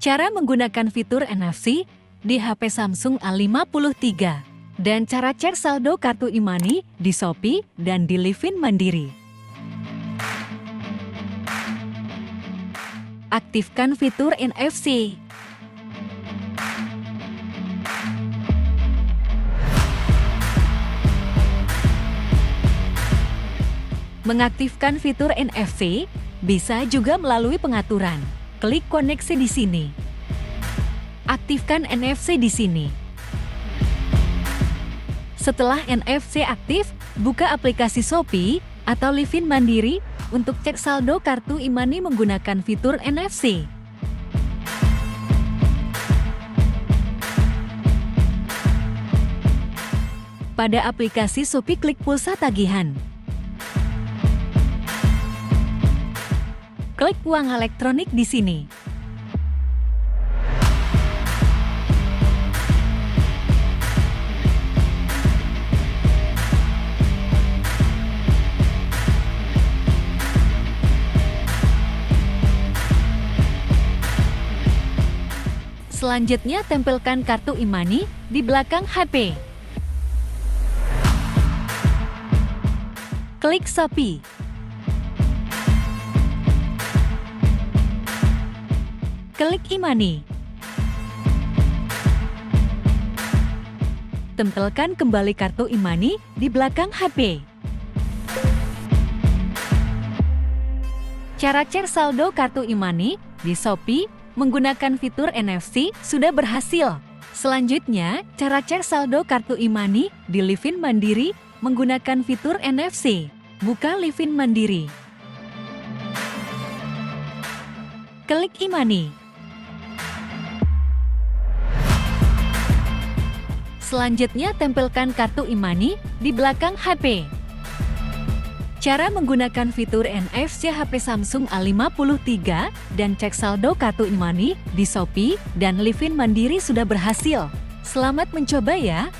Cara menggunakan fitur NFC di HP Samsung A53 dan cara cek saldo kartu e-money di Shopee dan di Livin Mandiri. Aktifkan fitur NFC. Mengaktifkan fitur NFC bisa juga melalui pengaturan. Klik koneksi di sini. Aktifkan NFC di sini. Setelah NFC aktif, buka aplikasi Shopee atau Livin Mandiri untuk cek saldo kartu e-money menggunakan fitur NFC. Pada aplikasi Shopee klik pulsa tagihan. Klik uang elektronik di sini. Selanjutnya, tempelkan kartu e-money di belakang HP. Klik Shopee. Klik e-money. Tempelkan kembali kartu e-money di belakang HP. Cara cek saldo kartu e-money di Shopee menggunakan fitur NFC sudah berhasil. Selanjutnya, cara cek saldo kartu e-money di Livin Mandiri menggunakan fitur NFC. Buka Livin Mandiri. Klik e-money. Selanjutnya, tempelkan kartu e-money di belakang HP. Cara menggunakan fitur NFC HP Samsung A53 dan cek saldo kartu e-money di Shopee dan Livin Mandiri sudah berhasil. Selamat mencoba ya!